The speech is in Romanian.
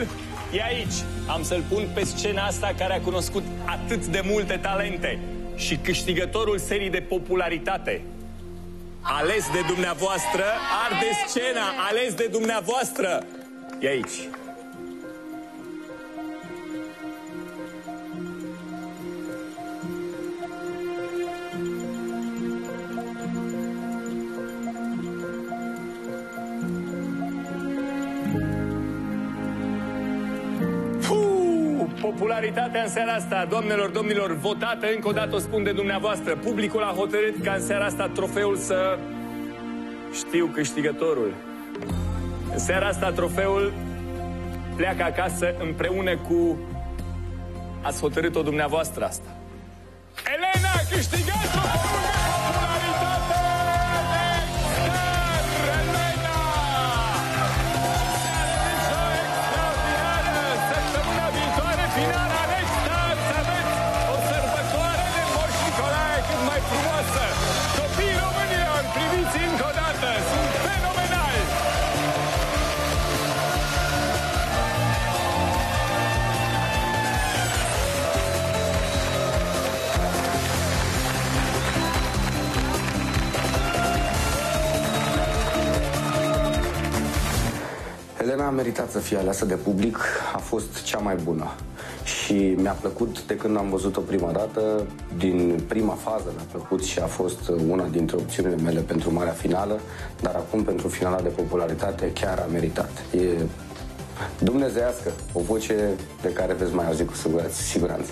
trofeul e aici. Am să-l pun pe scena asta care a cunoscut atât de multe talente și câștigătorul serii de popularitate. Ales de dumneavoastră, arde scena, ales de dumneavoastră. E aici. Popularitatea în seara asta, doamnelor, domnilor, votată, încă o dată o spun de dumneavoastră. Publicul a hotărât ca în seara asta trofeul să știu câștigătorul. În seara asta trofeul pleacă acasă împreună cu... Ați hotărât-o dumneavoastră asta. Elena a meritat să fie aleasă de public, a fost cea mai bună. Și mi-a plăcut de când am văzut-o prima dată, din prima fază mi-a plăcut și a fost una dintre opțiunile mele pentru marea finală, dar acum pentru finala de popularitate chiar a meritat. E dumnezeiască, o voce de care veți mai auzi cu siguranță.